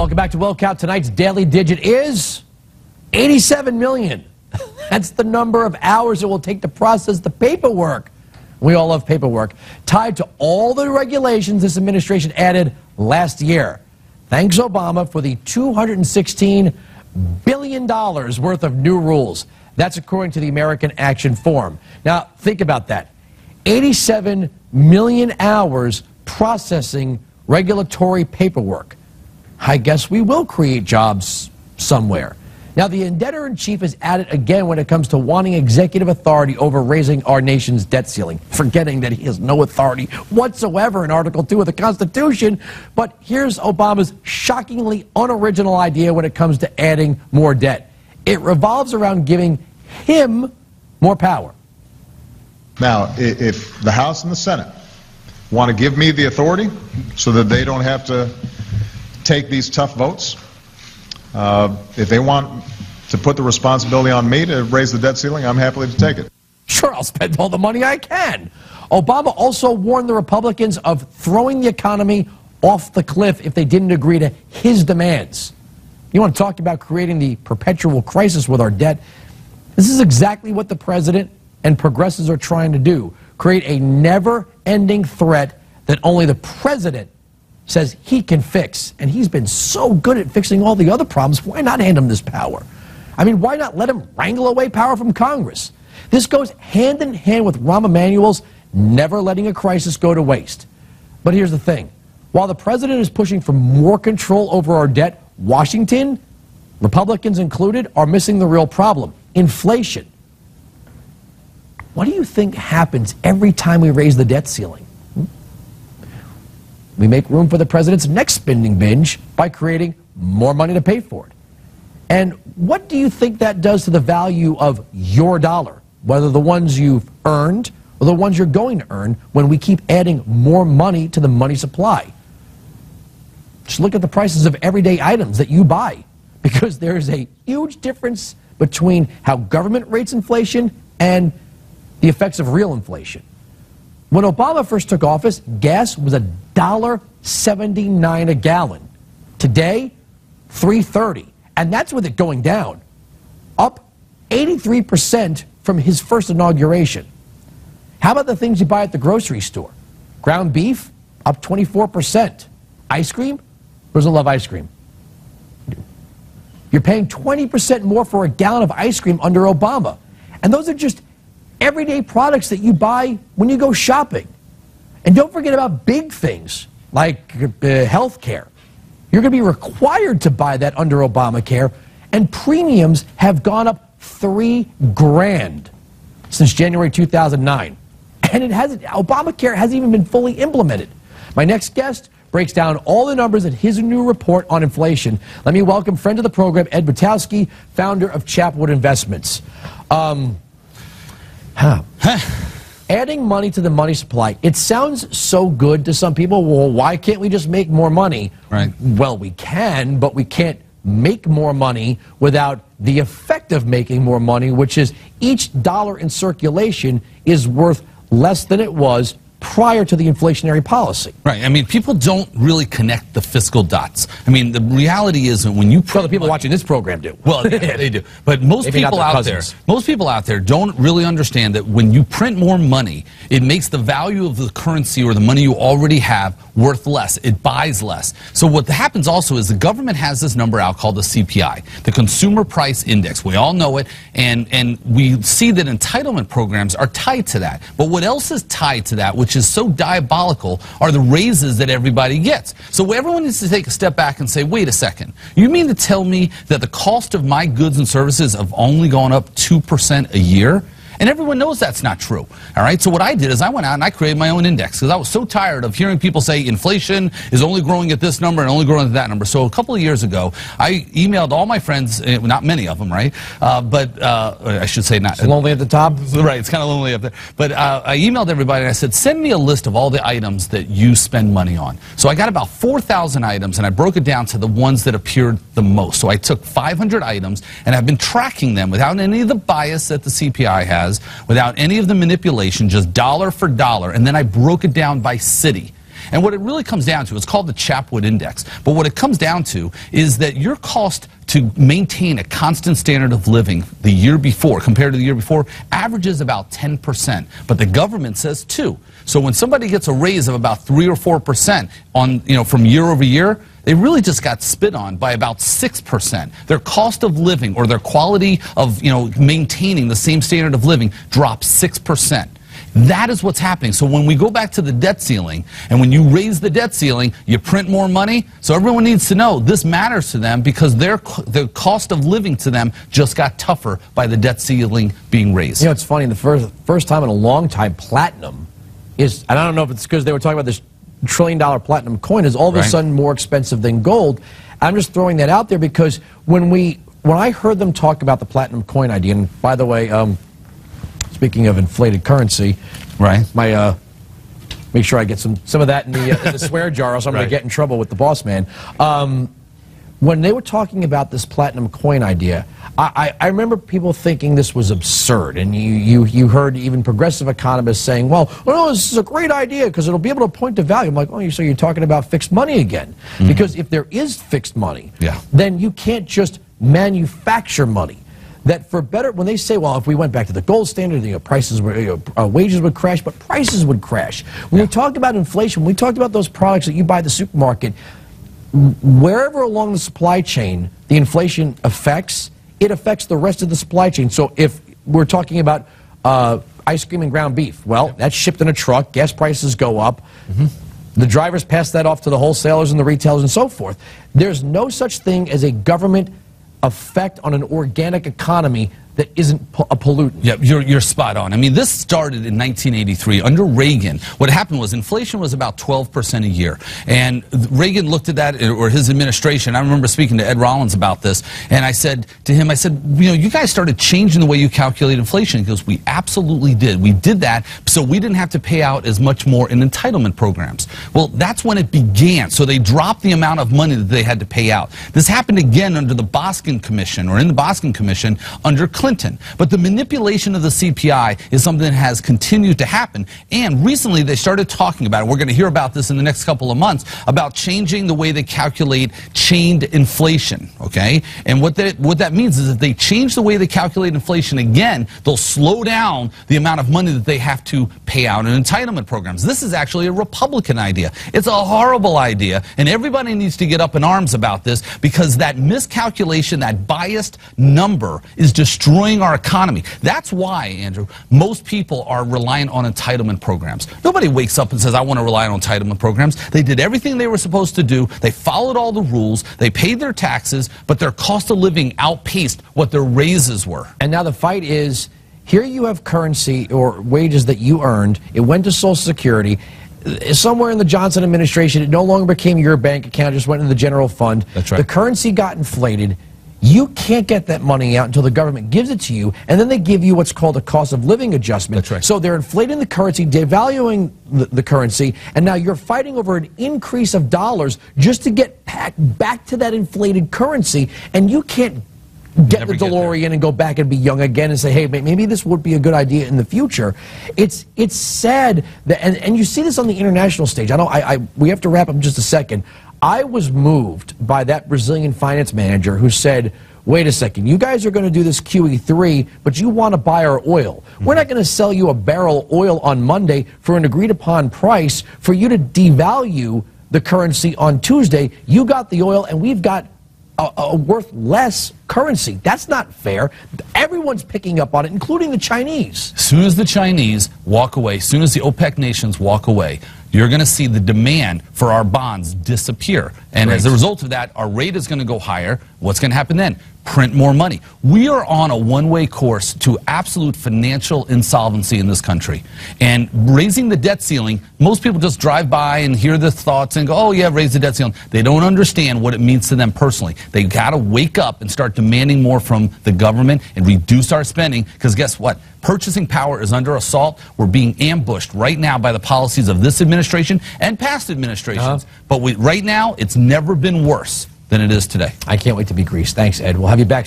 welcome back to Wilkow. Tonight's daily digit is 87 million. That's the number of hours it will take to process the paperwork. We all love paperwork. Tied to all the regulations this administration added last year. Thanks, Obama, for the $216 billion worth of new rules. That's according to the American Action Forum. Now, think about that 87 million hours processing regulatory paperwork. I guess we will create jobs somewhere. Now, the indebtor in chief is at it again when it comes to wanting executive authority over raising our nation's debt ceiling, forgetting that he has no authority whatsoever in Article 2 of the Constitution. But here's Obama's shockingly unoriginal idea when it comes to adding more debt it revolves around giving him more power. Now, if the House and the Senate want to give me the authority so that they don't have to take these tough votes, uh, if they want to put the responsibility on me to raise the debt ceiling, I'm happy to take it. Sure, I'll spend all the money I can. Obama also warned the Republicans of throwing the economy off the cliff if they didn't agree to his demands. You want to talk about creating the perpetual crisis with our debt? This is exactly what the president and progressives are trying to do create a never ending threat that only the president says he can fix. And he's been so good at fixing all the other problems. Why not hand him this power? I mean, why not let him wrangle away power from Congress? This goes hand in hand with Rahm Emanuel's never letting a crisis go to waste. But here's the thing while the president is pushing for more control over our debt, Washington, Republicans included, are missing the real problem inflation. What do you think happens every time we raise the debt ceiling? We make room for the president's next spending binge by creating more money to pay for it. And what do you think that does to the value of your dollar, whether the ones you've earned or the ones you're going to earn when we keep adding more money to the money supply? Just look at the prices of everyday items that you buy because there is a huge difference between how government rates inflation and the effects of real inflation. When Obama first took office, gas was a dollar seventy-nine a gallon. Today, 330, and that's with it going down, up 83% from his first inauguration. How about the things you buy at the grocery store? Ground beef, up 24%. Ice cream? Who doesn't love ice cream? You're paying 20% more for a gallon of ice cream under Obama. And those are just everyday products that you buy when you go shopping. And don't forget about big things like uh, health care. You're going to be required to buy that under Obamacare, and premiums have gone up three grand since January 2009. And it hasn't, Obamacare hasn't even been fully implemented. My next guest breaks down all the numbers in his new report on inflation. Let me welcome friend of the program, Ed Butowsky, founder of Chapwood Investments. Um. Adding money to the money supply. It sounds so good to some people. Well, why can't we just make more money? Right. Well, we can, but we can't make more money without the effect of making more money, which is each dollar in circulation is worth less than it was prior to the inflationary policy. Right. I mean, people don't really connect the fiscal dots. I mean, the reality is that when you well, the people money, watching this program do. Well, yeah, they do. But most Maybe people out cousins. there, most people out there don't really understand that when you print more money, it makes the value of the currency or the money you already have worth less. It buys less. So what happens also is the government has this number out called the CPI, the Consumer Price Index. We all know it, and and we see that entitlement programs are tied to that. But what else is tied to that, which which is so diabolical, are the raises that everybody gets. So everyone needs to take a step back and say, wait a second. You mean to tell me that the cost of my goods and services have only gone up 2% a year? And everyone knows that's not true. All right. So what I did is I went out and I created my own index because I was so tired of hearing people say inflation is only growing at this number and only growing at that number. So a couple of years ago, I emailed all my friends, eh, not many of them, right? Uh, but uh, I should say not. It's lonely at the top. Right. It's kind of lonely up there. But uh, I emailed everybody and I said, send me a list of all the items that you spend money on. So I got about 4,000 items and I broke it down to the ones that appeared the most. So I took 500 items and I've been tracking them without any of the bias that the CPI has without any of the manipulation, just dollar for dollar, and then I broke it down by city. And what it really comes down to, it's called the Chapwood Index, but what it comes down to is that your cost to maintain a constant standard of living the year before, compared to the year before, averages about 10%. But the government says 2. So when somebody gets a raise of about 3 or 4% on, you know, from year over year, they really just got spit on by about 6%. Their cost of living or their quality of, you know, maintaining the same standard of living drops 6%. That is what's happening. So when we go back to the debt ceiling, and when you raise the debt ceiling, you print more money. So everyone needs to know this matters to them because their the cost of living to them just got tougher by the debt ceiling being raised. You know, it's funny. The first first time in a long time, platinum is, and I don't know if it's because they were talking about this trillion dollar platinum coin is all of a sudden more expensive than gold. I'm just throwing that out there because when we when I heard them talk about the platinum coin idea, and by the way, um, speaking of inflated currency, Right. my uh, make sure I get some some of that in the, uh, in the swear jar, or I'm going to get in trouble with the boss man. Um, when they were talking about this platinum coin idea, I, I, I remember people thinking this was absurd, and you, you, you heard even progressive economists saying, "Well, well, no, this is a great idea because it'll be able to point to value." I'm like, "Oh, so you're talking about fixed money again?" Because if there is fixed money, Yeah. then you can't just manufacture money. That for better, when they say, well, if we went back to the gold standard, you know, prices were, you know, uh, wages would crash, but prices would crash. When we talked about inflation, when we talked about those products that you buy at the supermarket, wherever along the supply chain the inflation affects, it affects the rest of the supply chain. So if we're talking about uh, ice cream and ground beef, well, that's shipped in a truck, gas prices go up. The drivers pass that off to the wholesalers and the retailers and so forth. There's no such thing as a government effect on an organic economy that isn't a pollutant. Yeah, you're, you're spot on. I mean, this started in 1983 under Reagan. What happened was inflation was about 12% a year. And Reagan looked at that, or his administration. I remember speaking to Ed Rollins about this. And I said to him, I said, you know, you guys started changing the way you calculate inflation. He goes, we absolutely did. We did that so we didn't have to pay out as much more in entitlement programs. Well, that's when it began. So they dropped the amount of money that they had to pay out. This happened again under the Boskin Commission, or in the Boskin Commission under Clinton. But the manipulation of the CPI is something that has continued to happen. And recently they started talking about it. We're going to hear about this in the next couple of months about changing the way they calculate chained inflation. Okay? And what that, what that means is if they change the way they calculate inflation again, they'll slow down the amount of money that they have to pay out in entitlement programs. This is actually a Republican idea. It's a horrible idea. And everybody needs to get up in arms about this because that miscalculation, that biased number is destroying our economy. That's why, Andrew, most people are reliant on entitlement programs. Nobody wakes up and says, I want to rely on entitlement programs. They did everything they were supposed to do. They followed all the rules. They paid their taxes, but their cost of living outpaced what their raises were. And now the fight is here you have currency or wages that you earned, it went to Social Security. Somewhere in the Johnson administration, it no longer became your bank account, it just went into the general fund. That's right. The currency got inflated. You can't get that money out until the government gives it to you, and then they give you what's called a cost of living adjustment. That's right. So they're inflating the currency, devaluing the, the currency, and now you're fighting over an increase of dollars just to get back, back to that inflated currency, and you can't get Never the get. DeLorean and go back and be young again and say, hey, maybe this would be a good idea in the future. It's it's sad that, and, and you see this on the international stage. I know I, I we have to wrap up in just a second. I was moved by that Brazilian finance manager who said. Wait a second, you guys are going to do this QE3, but you want to buy our oil. We're mm-hmm. not going to sell you a barrel of oil on Monday for an agreed upon price for you to devalue the currency on Tuesday. You got the oil, and we've got a, a worth less currency. That's not fair. Everyone's picking up on it, including the Chinese. As soon as the Chinese walk away, as soon as the OPEC nations walk away, you're going to see the demand for our bonds disappear. And as a result of that, our rate is going to go higher. What's going to happen then? Print more money. We are on a one way course to absolute financial insolvency in this country. And raising the debt ceiling, most people just drive by and hear the thoughts and go, oh, yeah, raise the debt ceiling. They don't understand what it means to them personally. They got to wake up and start demanding more from the government and reduce our spending because guess what? Purchasing power is under assault. We're being ambushed right now by the policies of this administration and past administrations. Uh-huh. But we, right now, it's never been worse than it is today. I can't wait to be Greece. Thanks, Ed. We'll have you back.